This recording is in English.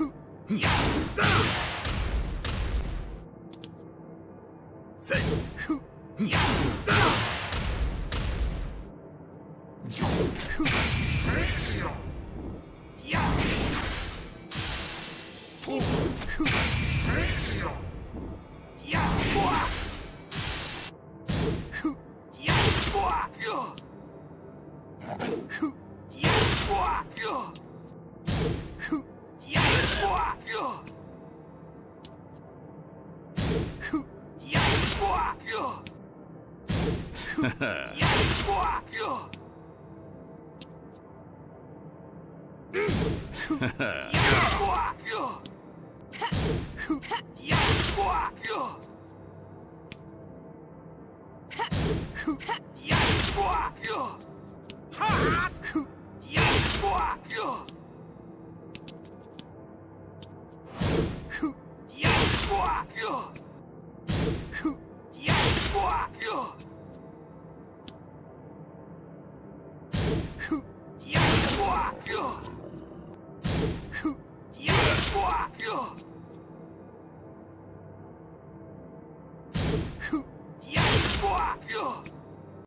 Ugh! Yeah! Yeah!